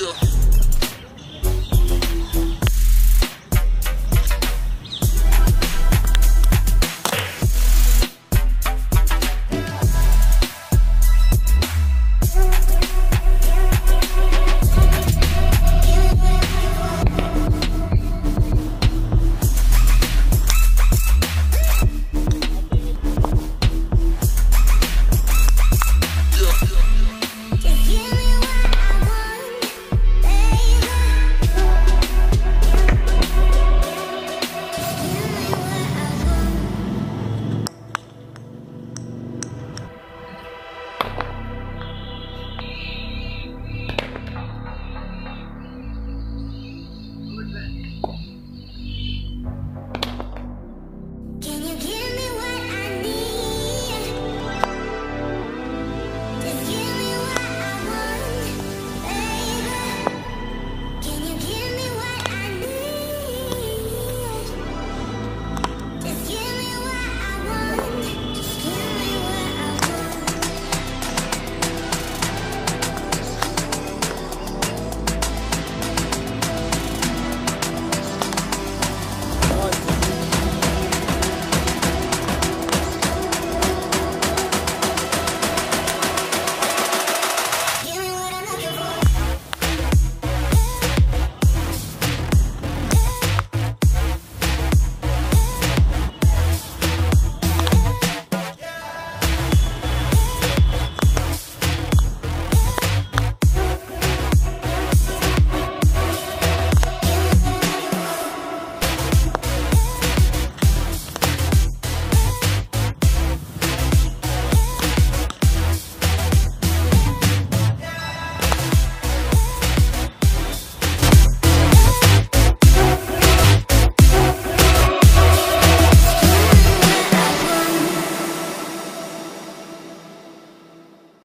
Yeah.